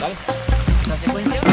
¿Vale? La secuencia.